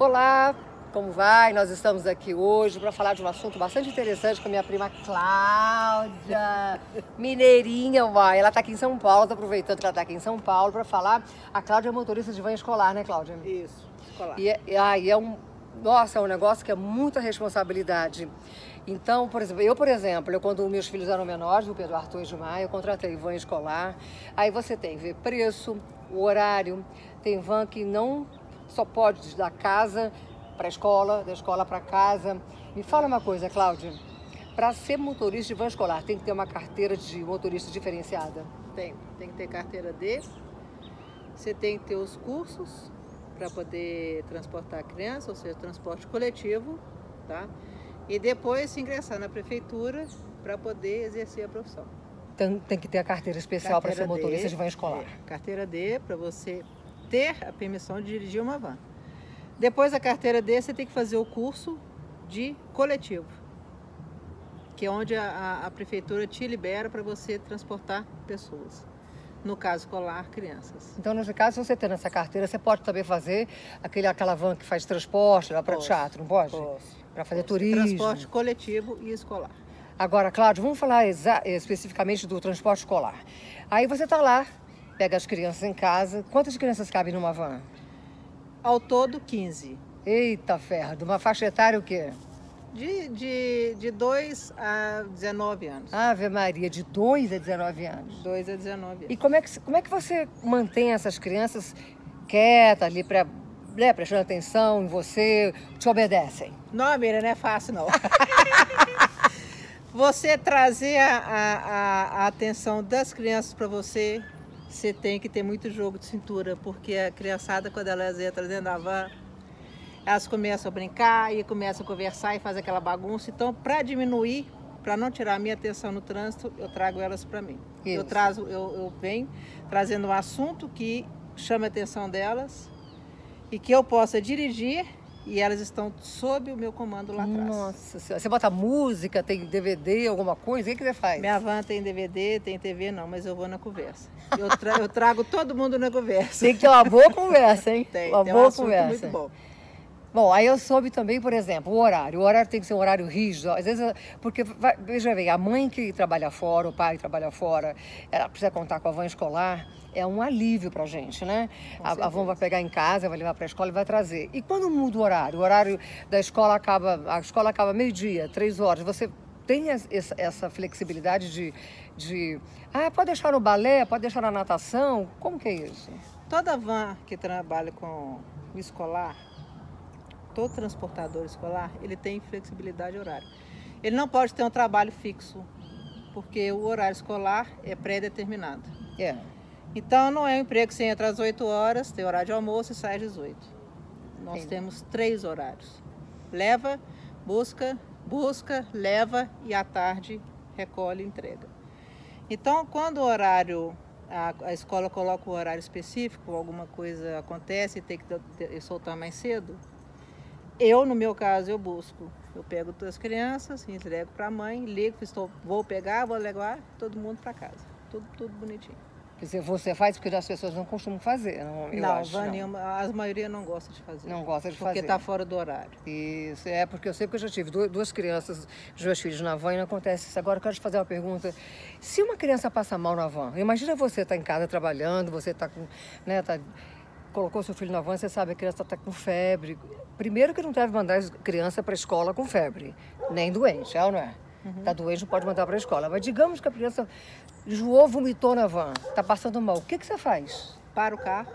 Olá, como vai? Nós estamos aqui hoje para falar de um assunto bastante interessante com a minha prima Cláudia, mineirinha, vai. Ela está aqui em São Paulo, estou aproveitando que ela está aqui em São Paulo para falar. A Cláudia é motorista de van escolar, né, Cláudia? Isso, escolar. E, é, e é um, nossa, é um negócio que é muita responsabilidade. Então, por exemplo, eu, por exemplo, eu, quando meus filhos eram menores, o Pedro Arthur e Gilmar, eu contratei van escolar. Aí você tem que ver preço, o horário. Tem van que não só pode da casa para a escola, da escola para casa. Me fala uma coisa, Cláudia. Para ser motorista de van escolar, tem que ter uma carteira de motorista diferenciada? Tem. Tem que ter carteira D. Você tem que ter os cursos para poder transportar a criança, ou seja, transporte coletivo, tá? E depois se ingressar na prefeitura para poder exercer a profissão. Tem, tem que ter a carteira especial para ser motorista D, de van escolar. É, carteira D para você ter a permissão de dirigir uma van. Depois da carteira D, você tem que fazer o curso de coletivo, que é onde a, a prefeitura te libera para você transportar pessoas. No caso escolar, crianças. Então, no caso, se você tem essa carteira, você pode também fazer aquele, aquela van que faz transporte lá para o teatro, não pode? Posso. Para fazer Posso. turismo. Transporte coletivo e escolar. Agora, Cláudio, vamos falar especificamente do transporte escolar. Aí você está lá, pega as crianças em casa. Quantas crianças cabem numa van? Ao todo, 15. Eita ferro, de uma faixa etária o quê? De, de, de 2 a 19 anos. Ave Maria, de 2 a 19 anos. 2 a 19 anos. E como é que, como é que você mantém essas crianças quietas ali para né, prestando atenção em você, te obedecem? Não, Mira, não é fácil não. você trazer a, a, a atenção das crianças para você você tem que ter muito jogo de cintura, porque a criançada, quando elas entram dentro da van, elas começam a brincar e começam a conversar e faz aquela bagunça. Então, para diminuir, para não tirar a minha atenção no trânsito, eu trago elas para mim. Isso. Eu trazo, eu, eu venho trazendo um assunto que chame a atenção delas e que eu possa dirigir e elas estão sob o meu comando lá atrás. Nossa senhora. Você bota música, tem DVD, alguma coisa? O que, você faz? Minha van tem DVD, tem TV, não, mas eu vou na conversa. Eu, tra eu trago todo mundo na conversa. Tem que ter uma boa conversa, hein? Tem, uma tem boa um conversa. muito bom. Bom, aí eu soube também, por exemplo, o horário. O horário tem que ser um horário rígido. Às vezes, porque, veja bem, a mãe que trabalha fora, o pai que trabalha fora, ela precisa contar com a van escolar é um alívio para a gente, né? A, a Van vai pegar em casa, vai levar para a escola e vai trazer. E quando muda o horário? O horário da escola acaba, a escola acaba meio-dia, três horas. Você tem essa, essa flexibilidade de, de, ah, pode deixar no balé, pode deixar na natação? Como que é isso? Toda van que trabalha com o escolar, todo transportador escolar, ele tem flexibilidade horária. Ele não pode ter um trabalho fixo, porque o horário escolar é pré-determinado. É. Então não é um emprego que você entra às 8 horas, tem horário de almoço e sai às 18. Nós Entendi. temos três horários. Leva, busca, busca, leva e à tarde recolhe e entrega. Então quando o horário, a, a escola coloca o horário específico, alguma coisa acontece e tem que soltar mais cedo, eu, no meu caso, eu busco. Eu pego as crianças, entrego para a mãe, ligo, estou, vou pegar, vou levar todo mundo para casa. Tudo, tudo bonitinho. Quer dizer, você faz porque as pessoas não costumam fazer, não, eu não, acho. Não, a maioria não gosta de fazer. Não gosta de porque fazer. Porque está fora do horário. Isso, é porque eu sei que eu já tive duas crianças, os meus filhos na van e não acontece isso. Agora eu quero te fazer uma pergunta. Se uma criança passa mal na van, imagina você estar tá em casa trabalhando, você está com, né, tá, colocou seu filho na van, você sabe que a criança está com febre. Primeiro que não deve mandar a criança para a escola com febre, nem doente, é ou não é? Uhum. Tá doente, não pode mandar para a escola. Mas digamos que a criança enjoou, vomitou na van, tá passando mal. O que, que você faz? Para o carro.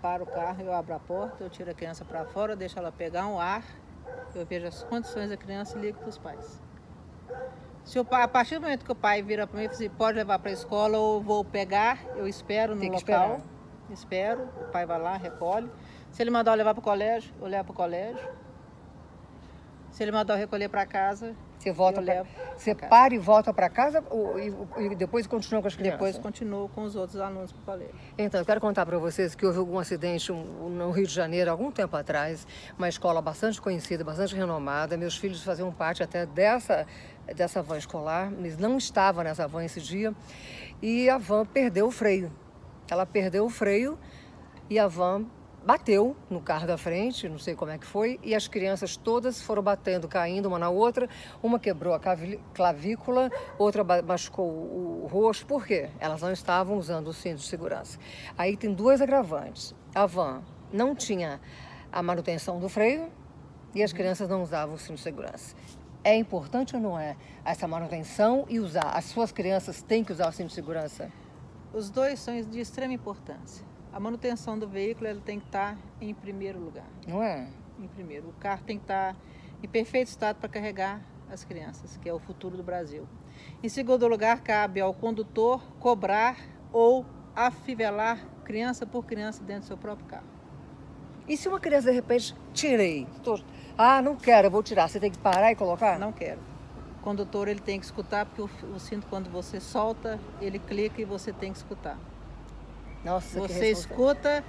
Para o carro, eu abro a porta, eu tiro a criança para fora, deixo ela pegar um ar, eu vejo as condições da criança e ligo para os pais. Se o pai, a partir do momento que o pai vira para mim e diz, pode levar para a escola ou vou pegar, eu espero no Tem que local. Esperar. Espero, o pai vai lá, recolhe. Se ele mandar eu levar para o colégio, eu levo para o colégio. Se ele mandar eu recolher para casa, você volta pra, você para e volta para casa ou, e, e, depois continua com as crianças? Depois continuo com os outros alunos para o colégio. Então, eu quero contar para vocês que houve algum acidente no Rio de Janeiro, algum tempo atrás, uma escola bastante conhecida, bastante renomada. Meus filhos faziam parte até dessa, dessa van escolar, eles não estavam nessa van esse dia, e a van perdeu o freio. Ela perdeu o freio e a van bateu no carro da frente, não sei como é que foi, e as crianças todas foram batendo, caindo uma na outra. Uma quebrou a clavícula, outra machucou o rosto. Por quê? Elas não estavam usando o cinto de segurança. Aí tem duas agravantes. A van não tinha a manutenção do freio e as crianças não usavam o cinto de segurança. É importante ou não é essa manutenção e usar? As suas crianças têm que usar o cinto de segurança? Os dois são de extrema importância. A manutenção do veículo ele tem que estar em primeiro lugar. Não é? Em primeiro. O carro tem que estar em perfeito estado para carregar as crianças, que é o futuro do Brasil. Em segundo lugar, cabe ao condutor cobrar ou afivelar criança por criança dentro do seu próprio carro. E se uma criança, de repente, tirei? Tô... Ah, não quero, eu vou tirar. Você tem que parar e colocar? Não quero. O condutor ele tem que escutar, porque o, o cinto, quando você solta, ele clica e você tem que escutar. Nossa, Você escuta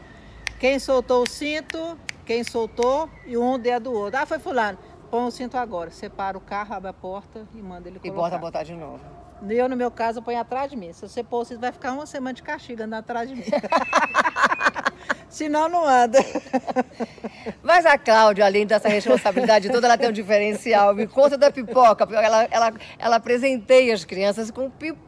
quem soltou o cinto, quem soltou e um dedo do outro. Ah, foi fulano. Põe o cinto agora. Separa o carro, abre a porta e manda ele colocar. E bota botar de novo. Eu, no meu caso, ponho atrás de mim. Se você pôr o cinto, vai ficar uma semana de castigo andando atrás de mim. Senão não anda. Mas a Cláudia, além dessa responsabilidade toda, ela tem um diferencial. Me conta da pipoca. Ela, ela, ela presenteia as crianças com pipoca,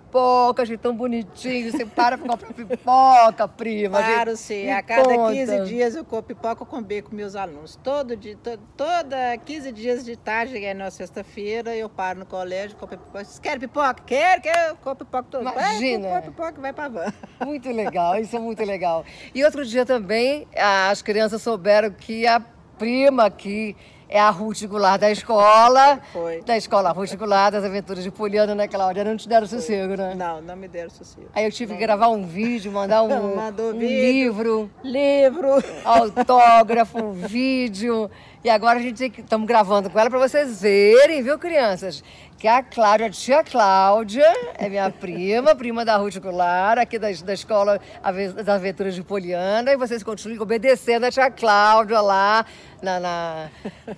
de tão bonitinho. Você para pra comprar pipoca, prima. Claro, sim. A cada conta. 15 dias eu compro pipoca com bacon com meus alunos. Todo dia, to, toda 15 dias de tarde, é na sexta-feira, eu paro no colégio, compro pipoca. Vocês querem pipoca? Quero, quero. Compro pipoca todo Imagina. Vai, pipoca vai pra van. Muito legal, isso é muito legal. E outro dia também, as crianças souberam que a prima aqui é a Ruth Goulart da escola. Foi. Da escola Ruth Goulart, das aventuras de Poliana, né, Cláudia? Não te deram Foi. sossego, né? Não, não me deram sossego. Aí eu tive não. que gravar um vídeo, mandar um, um livro. Livro. Autógrafo, vídeo. E agora a gente estamos gravando com ela para vocês verem, viu, crianças? Que a Cláudia, a tia Cláudia, é minha prima, prima da Ruth Goulart, aqui da, da escola das Aventuras de Poliana. E vocês continuem obedecendo a tia Cláudia lá, na, na,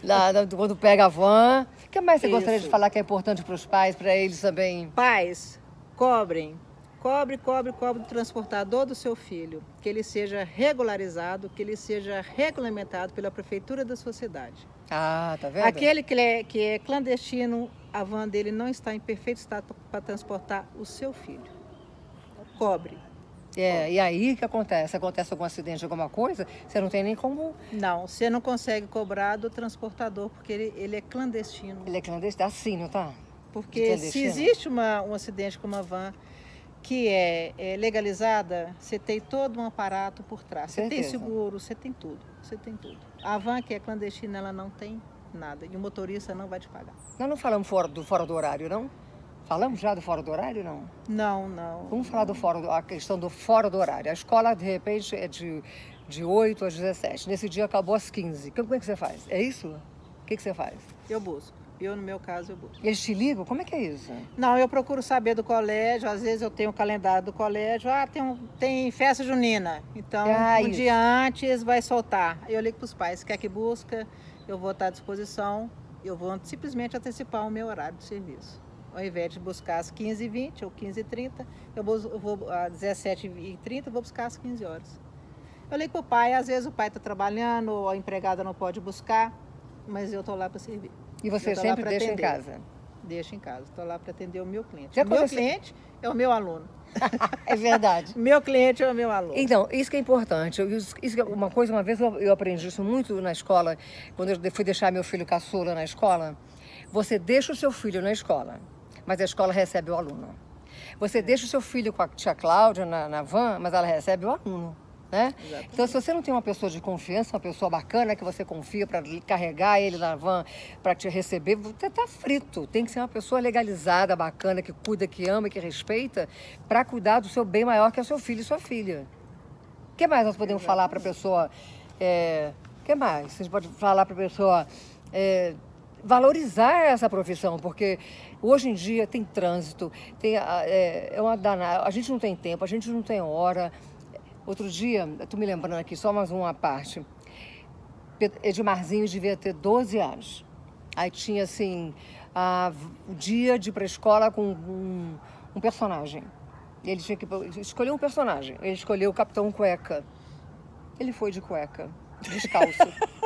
na, na quando pega a van. O que mais você Isso. gostaria de falar que é importante para os pais, para eles também? Pais, cobrem Cobre, cobre, cobre do transportador do seu filho, que ele seja regularizado, que ele seja regulamentado pela prefeitura da sua cidade. Ah, tá vendo? Aquele que é, que é clandestino, a van dele não está em perfeito estado para transportar o seu filho. Cobre. É, e aí o que acontece? Acontece algum acidente, alguma coisa, você não tem nem como. Não, você não consegue cobrar do transportador, porque ele, ele é clandestino. Ele é clandestino, assim, não tá? Porque se existe uma, um acidente com uma van que é, é, legalizada, você tem todo um aparato por trás. Você tem seguro, você tem tudo, você tem tudo. A van que é clandestina, ela não tem nada e o motorista não vai te pagar. Nós não falamos fora do, fora do horário, não? Falamos já do fora do horário, não? Não, não. Vamos falar do fora, a questão do fora do horário. A escola, de repente, é de, de 8 às 17. Nesse dia acabou às 15. Como é que você faz? É isso? O que, que você faz? Eu busco. Eu, no meu caso, eu busco. Eles te ligam? Como é que é isso? Não, eu procuro saber do colégio. Às vezes eu tenho o calendário do colégio. Ah, tem, um, tem festa junina. Então, ah, um isso. dia antes vai soltar. Eu ligo para os pais. Quer que busca? Eu vou estar à disposição. Eu vou simplesmente antecipar o meu horário de serviço. Ao invés de buscar às 15h20 ou 15h30, eu vou, eu vou às 17h30 vou buscar às 15 horas. Eu ligo para o pai. Às vezes o pai está trabalhando, ou a empregada não pode buscar, mas eu estou lá para servir. E você sempre deixa atender. em casa? Deixa em casa. Estou lá para atender o meu cliente. Já o meu cliente é o meu aluno. é verdade. meu cliente é o meu aluno. Então, isso que é importante. Isso é uma coisa, uma vez eu aprendi isso muito na escola, quando eu fui deixar meu filho caçula na escola. Você deixa o seu filho na escola, mas a escola recebe o aluno. Você deixa o seu filho com a tia Cláudia na, na van, mas ela recebe o aluno. Né? Então, se você não tem uma pessoa de confiança, uma pessoa bacana que você confia para carregar ele na van, para te receber, você está frito. Tem que ser uma pessoa legalizada, bacana, que cuida, que ama, que respeita, para cuidar do seu bem maior, que é o seu filho e sua filha. O que mais nós podemos falar para a pessoa? O é, que mais? Gente pode falar para a pessoa é, valorizar essa profissão, porque hoje em dia tem trânsito, tem, é, é uma danada, a gente não tem tempo, a gente não tem hora. Outro dia, estou me lembrando aqui, só mais uma parte. Edmarzinho devia ter 12 anos. Aí tinha, assim, a, o dia de ir para a escola com um, um, personagem. Ele tinha que escolher um personagem. Ele escolheu o Capitão Cueca. Ele foi de cueca, descalço.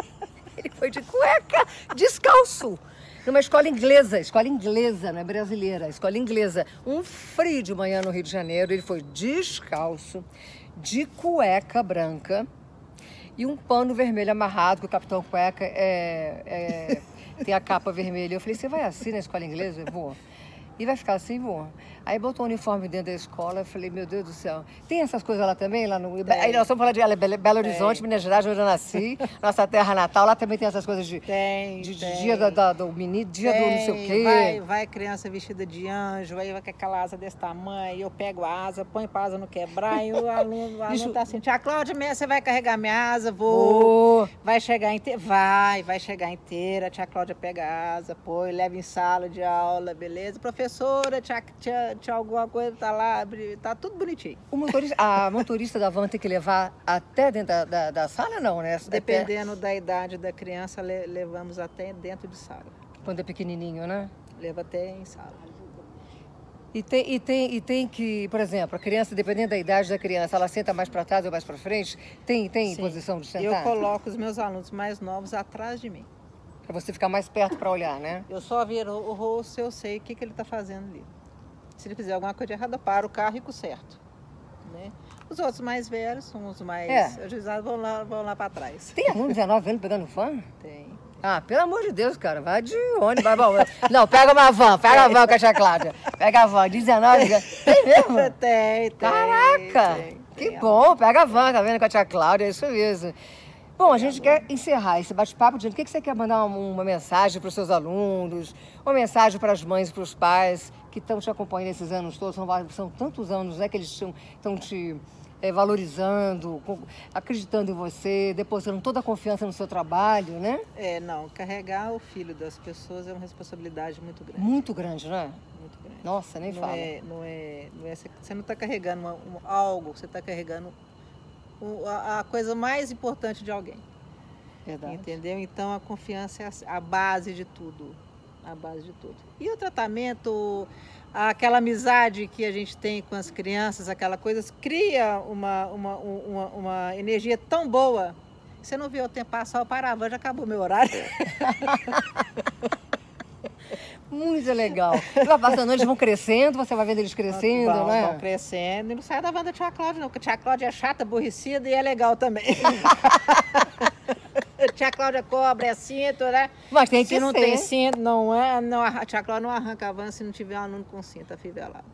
ele foi de cueca, descalço. Numa escola inglesa, escola inglesa, não é brasileira, escola inglesa. Um frio de manhã no Rio de Janeiro, ele foi descalço, de cueca branca e um pano vermelho amarrado, que o capitão cueca é, é, tem a capa vermelha. Eu falei, você vai assim na escola inglesa? Eu vou. E vai ficar assim, vou. Aí botou o um uniforme dentro da escola, eu falei, meu Deus do céu. Tem essas coisas lá também? Lá no... Aí nós estamos falando de Belo Horizonte, tem. Minas Gerais, onde eu nasci, nossa terra natal. Lá também tem essas coisas de, tem, de, tem. dia da, da, do menino, dia tem. do não sei o quê. Vai, vai criança vestida de anjo, aí vai com aquela asa desse tamanho, eu pego a asa, põe pra asa não quebrar, e o aluno, o aluno tá assim, tia Cláudia, você vai carregar minha asa? Vou. Vai chegar inteira? Vai, vai chegar inteira. Tia Cláudia pega a asa, põe, leva em sala de aula, beleza? Professora, tia, tia, tia alguma coisa tá lá, tá tudo bonitinho. O motorista, a motorista da van tem que levar até dentro da, da, da sala, não, né? Dependendo até... da idade da criança, le, levamos até dentro de sala. Quando é pequenininho, né? Leva até em sala. E tem, e, tem, e tem que, por exemplo, a criança, dependendo da idade da criança, ela senta mais para trás ou mais para frente? Tem, tem posição de sentar? Eu coloco os meus alunos mais novos atrás de mim. Para você ficar mais perto para olhar, né? Eu só viro o rosto, eu sei o que, que ele está fazendo ali. Se ele fizer alguma coisa errada, para o carro e conserto. Né? Os outros mais velhos são os mais é. ajuizados, vão lá, vão lá para trás. Tem aluno 19 anos pegando fã? Tem. Ah, pelo amor de Deus, cara, vai de ônibus, vai pra... Não, pega uma van, pega a van, Caixa Cláudia. Pega a van, 19 Tem mesmo? Tem, tem. Caraca, tem, que tem, bom, pega a van, tá vendo, com a tia Cláudia, é isso mesmo. Bom, a gente quer encerrar esse bate-papo dizendo o que você quer mandar uma, uma mensagem para os seus alunos, uma mensagem para as mães e para os pais que estão te acompanhando esses anos todos, são, são tantos anos né, que eles estão te é, valorizando, acreditando em você, depositando toda a confiança no seu trabalho, né? É, não, carregar o filho das pessoas é uma responsabilidade muito grande. Muito grande, né? Muito grande. Nossa, nem não fala. É, não, é, não é, você não está carregando uma, um, algo, você está carregando a, a coisa mais importante de alguém. Verdade. Entendeu? Então a confiança é a base de tudo a base de tudo. E o tratamento, aquela amizade que a gente tem com as crianças, aquela coisa, cria uma, uma, uma, uma energia tão boa. Você não vê o tempo passar, eu parava, já acabou meu horário. Muito legal. Vai passando, eles vão crescendo, você vai vendo eles crescendo, vão, né? Vão crescendo. E não sai da banda da Tia Cláudia, não, porque a Tia Cláudia é chata, aborrecida e é legal também. tia Cláudia cobra, é cinto, né? Mas tem que Se não ser. tem cinto, não é. Não, a tia Cláudia não arranca avanço se não tiver um aluno com cinto afivelado.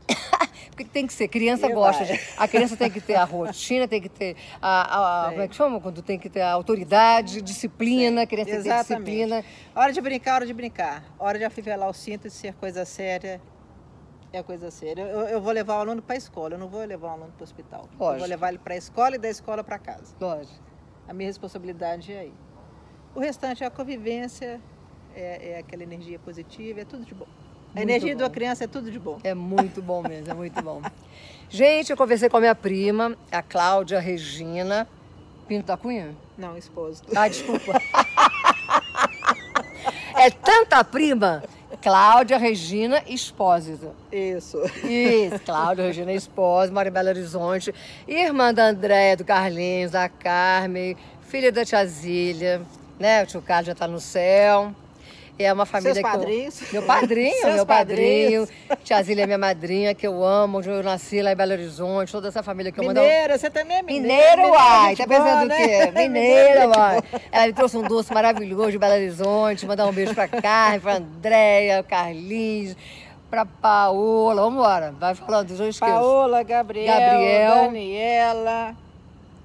Porque tem que ser, criança e gosta. De, a criança tem que ter a rotina, tem que ter a, a como é que chama? Quando tem que ter a autoridade, disciplina, a criança tem que ter disciplina. Hora de brincar, hora de brincar. Hora de afivelar o cinto e ser coisa séria. É coisa séria. Eu, eu vou levar o aluno para a escola, eu não vou levar o aluno para o hospital. Lógico. Eu vou levar ele para a escola e da escola para casa. Lógico. A minha responsabilidade é aí. O restante é a convivência, é, é aquela energia positiva, é tudo de bom. A energia bom. da criança é tudo de bom. É muito bom mesmo, é muito bom. Gente, eu conversei com a minha prima, a Cláudia Regina. Pinto da Cunha? Não, esposo. Ah, desculpa. é tanta prima. Cláudia Regina Espósito. Isso. Isso, Cláudia Regina Espósito, mora em Belo Horizonte. Irmã da Andréia, do Carlinhos, da Carmen, filha da tia Zília né? O tio Carlos já está no céu. É uma família Seus que padrinhos. Eu... Meu padrinho, Seus meu padrinho. padrinhos. Tia Zília é minha madrinha, que eu amo, onde eu nasci lá em Belo Horizonte, toda essa família que eu. Mineira, você também é mineira. Mineiro, uai. Tá pensando boa, o quê? Né? Mineira, uai. Ela me trouxe um doce maravilhoso de Belo Horizonte. Mandar um beijo pra Carmen, pra Andréia, Carlinhos pra Paola. Vamos embora. Vai falando dos dois Paola, Gabriel, Gabriel, Daniela.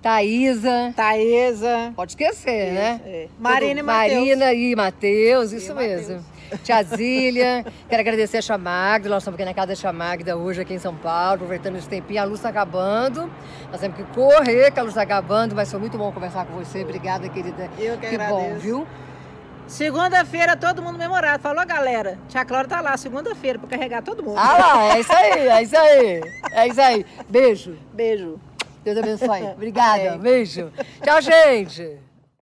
Thaísa. Thaísa. Pode esquecer, né? É. Marina e Matheus. Marina e Matheus, isso e mesmo. Tia Zília, quero agradecer a Chamagda, nós estamos aqui na casa da Chamagda hoje aqui em São Paulo, aproveitando esse tempinho, a luz está acabando, nós temos que correr, que a luz está acabando, mas foi muito bom conversar com você, obrigada querida. Eu que, que agradeço. bom, viu? Segunda-feira, todo mundo memorado. Falou, galera. Tia Cláudia tá lá, segunda-feira, para carregar todo mundo. Ah lá, é isso aí, é isso aí. É isso aí. Beijo. Beijo. Deus abençoe. Obrigada. Beijo. Tchau, gente.